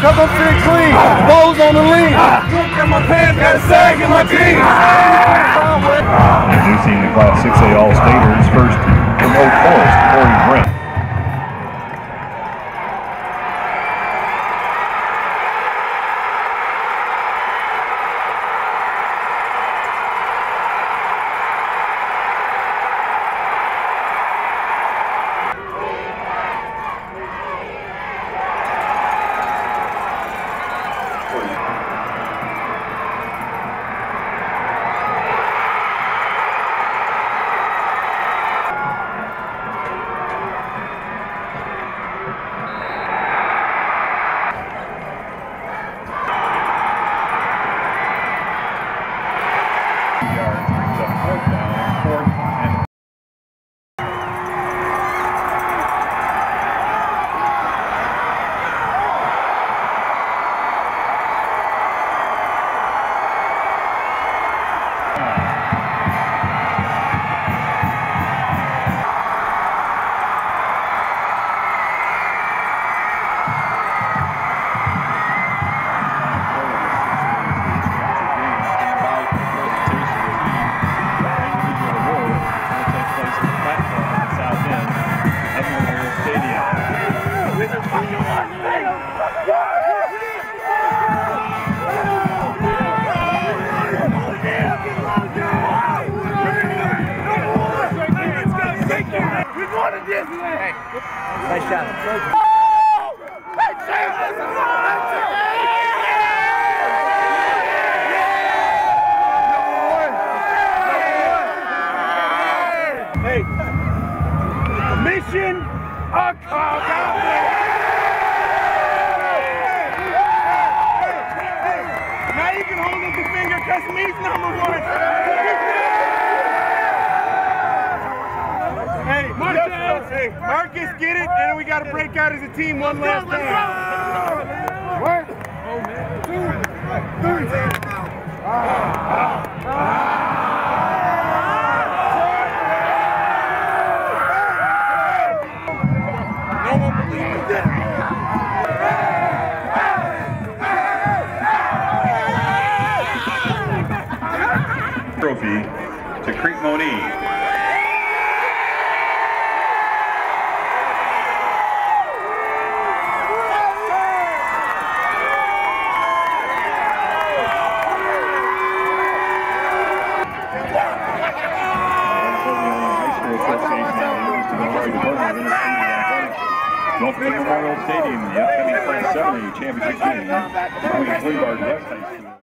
Come up fit clean. Bows on the lean. Got my pants, got a sag in my jeans. Introducing the Class 6A All-Staters first Nice. Hey, mission accomplished. Now you can hold up me's number one. Hey, Marcus, get it, got to break out as a team one last time. What? No one believes it. trophy to Crete-Monee. Welcome to Memorial Stadium, the upcoming Class 7A championship game between Toledo West High.